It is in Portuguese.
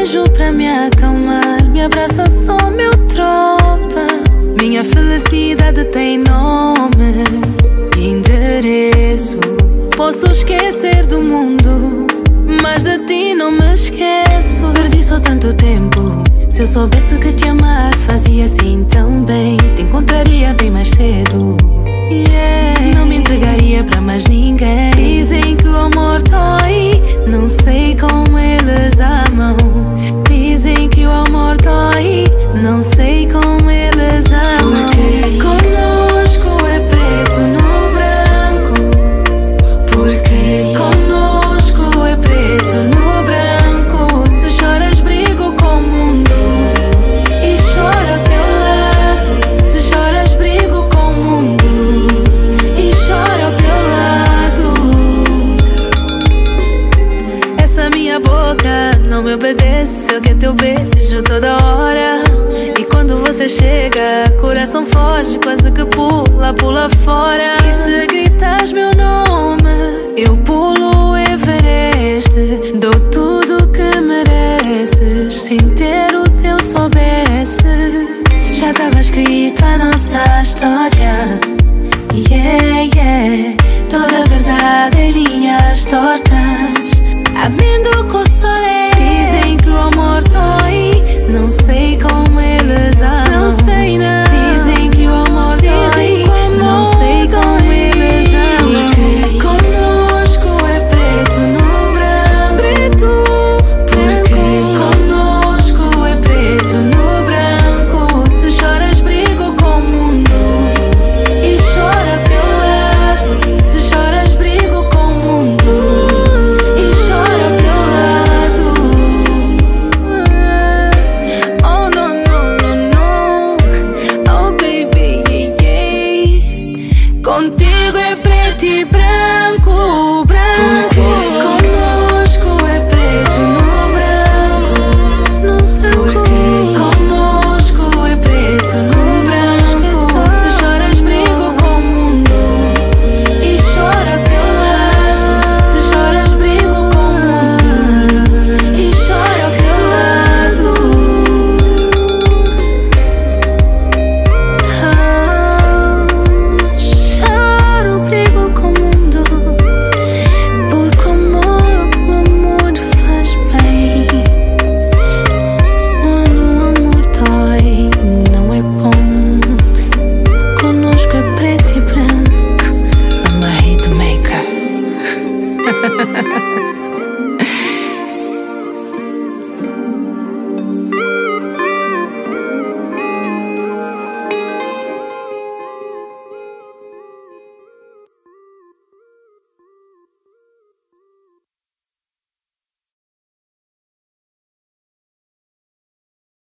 beijo pra me acalmar. Me abraça só, meu tropa. Minha felicidade tem nome e endereço. Posso esquecer do mundo, mas de ti não me esqueço. Perdi só tanto tempo. Se eu soubesse que te amar fazia assim tão bem, te encontraria bem mais cedo. Yeah. Não me entregaria pra mais ninguém. me obedece, eu quero teu beijo toda hora. E quando você chega, coração foge, quase que pula, pula fora. E se gritas meu nome, eu pulo Everest. Dou tudo que mereces, se inteiro se eu soubesse. Já estava escrito a nossa história. dear. Woo!